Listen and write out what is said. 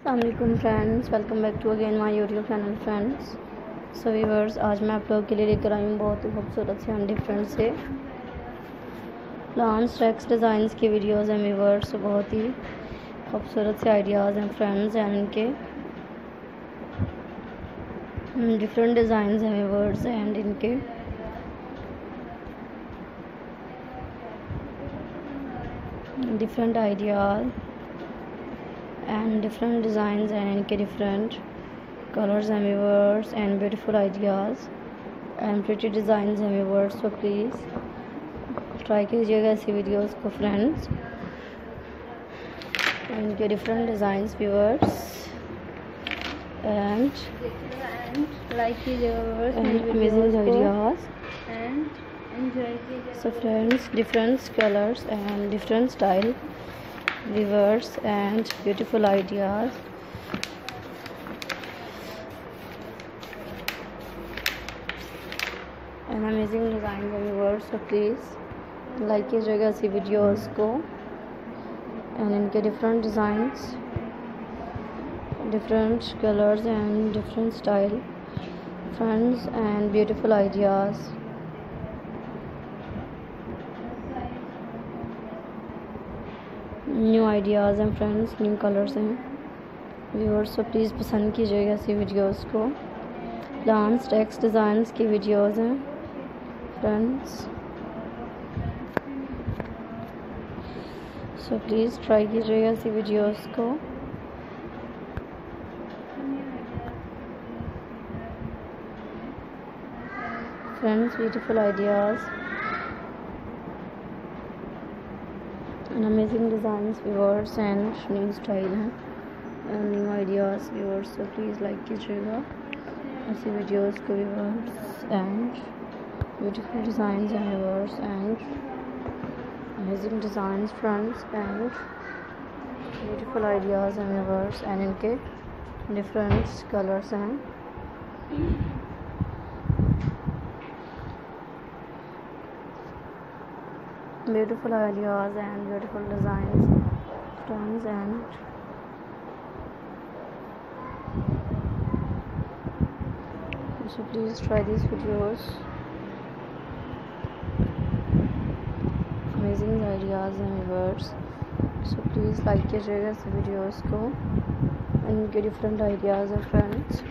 Allam friends, welcome back to again my YouTube channel friends. So viewers आज मैं आप लोगों के लिए लेकर आई हूँ बहुत ही खूबसूरत से एंड डिफरेंट से। प्लांट्स ट्रैक्स डिज़ाइंस की वीडियोस हैं वीवर्स बहुत ही खूबसूरत से आइडियाज़ हैं फ्रेंड्स एंड इनके। डिफरेंट डिज़ाइंस हैं वीवर्स एंड इनके। Different ideas and different designs and different colors and viewers and beautiful ideas and pretty designs and viewers so please try कीजिएगा ऐसी वीडियोस को फ्रेंड्स इनके different designs viewers and like कीजिएगा and amazing ideas and enjoy कीजिएगा so friends different colors and different style rivers and beautiful ideas and amazing designs and rivers so please like कीजिएगा ऐसी videos को and इनके different designs different colors and different style friends and beautiful ideas New ideas हैं friends new colours हैं। Viewers तो please पसंद कीजिएगा ऐसी वीडियोस को। प्लांट्स टेक्स डिज़ाइंस की वीडियोस हैं। फ्रेंड्स सो प्लीज़ ट्राई कीजिएगा ऐसी वीडियोस को। Friends beautiful ideas and amazing designs viewers and new style हैं and new ideas viewers so please like कीजिएगा ऐसी वीडियोस को viewers and beautiful designs and viewers and amazing designs friends and beautiful ideas and viewers and इनके different colors हैं beautiful ideas and beautiful designs friends and so please try these videos amazing ideas and words so please like कीजिएगा इस videos को इनके different ideas है friends